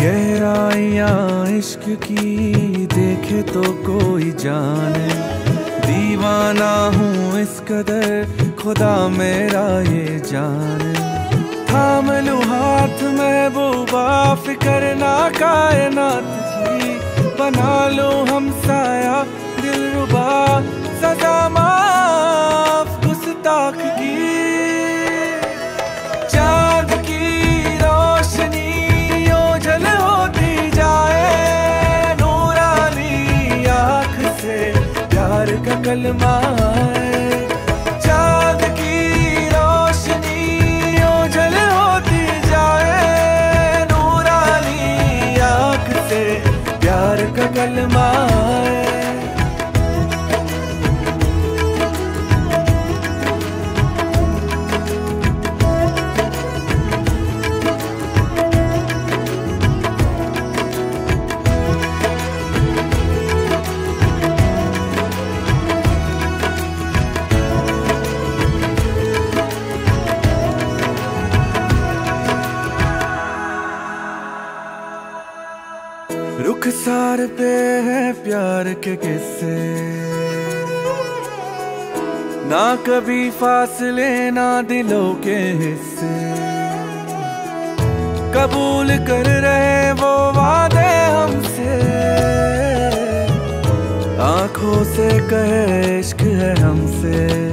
गहराइया, इश्क की देखे तो कोई जाने। दीवाना हूँ इस कदर, खुदा मेरा ये जाने। थाम लू हाथ में, वो बाफ करना कायनात की। बना लो प्यार रुखसार पे है प्यार के किस्से। ना कभी फासले, ना दिलों के हिस्से। कबूल कर रहे वो वादे हमसे। आँखों से कहे इश्क है हमसे।